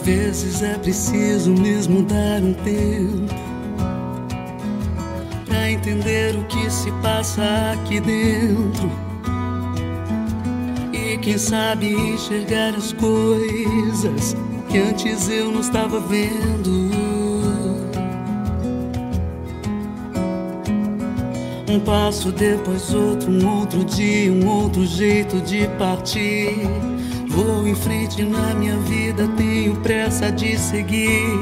vezes é preciso mesmo dar um tempo pra entender o que se passa aqui dentro. E quem sabe enxergar as coisas que antes eu não estava vendo. Um passo depois outro, um outro dia, um outro jeito de partir. Vou em frente na minha vida, tenho pressa de seguir.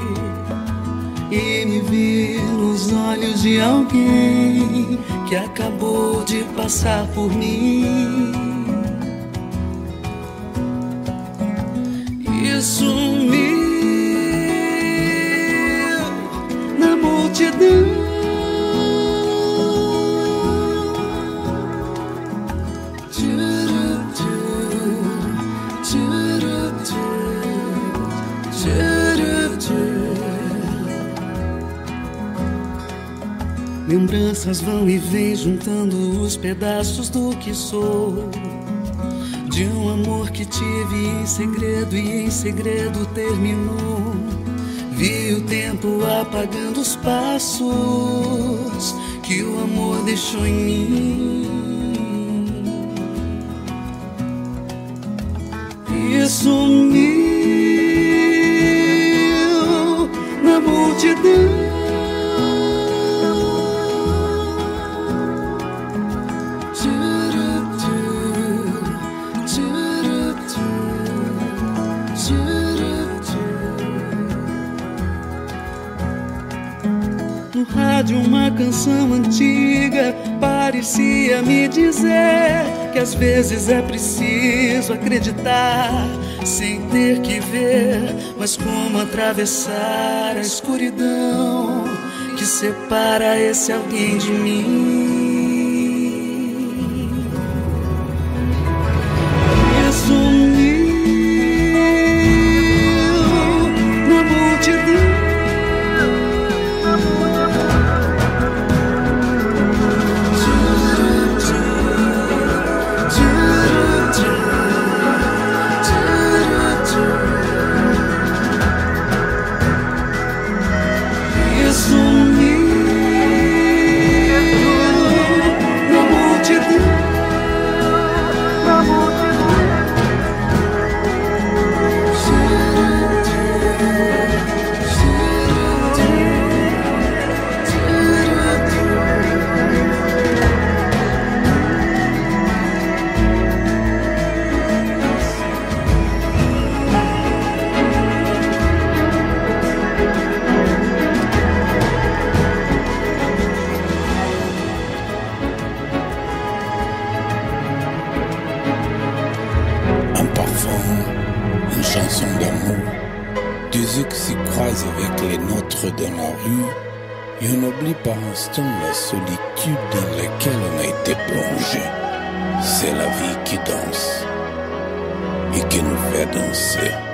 E me vi nos olhos de alguém que acabou de passar por mim. E sumiu Lembranças vão e vêm juntando os pedaços do que sou. De um amor que tive em segredo e em segredo terminou. Vi o tempo apagando os passos que o amor deixou em mim. E sumiu No rádio uma canção antiga parecia me dizer que às vezes é preciso acreditar sem ter que ver, mas como atravessar a escuridão que separa esse alguém de mim. Une chanson d'amour, des yeux qui s'y croisent avec les nôtres dans la rue, et on n'oublie pas un instant la solitude dans laquelle on a été plongé. C'est la vie qui danse et qui nous fait danser.